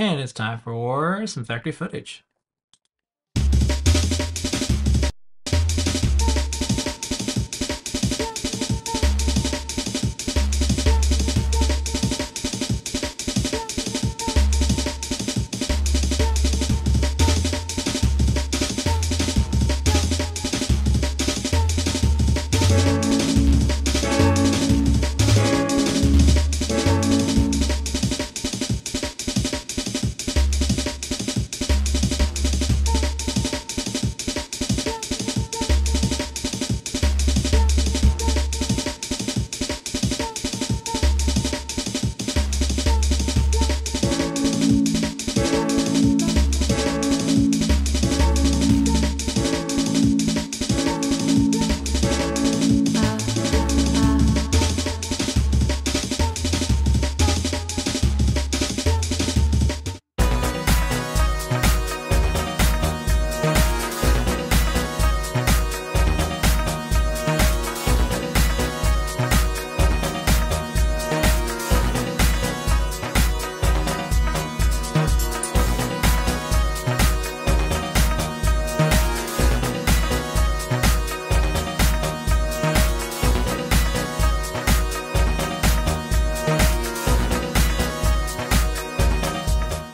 And it's time for some factory footage.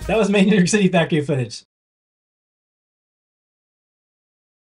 That was Main New York City factory footage.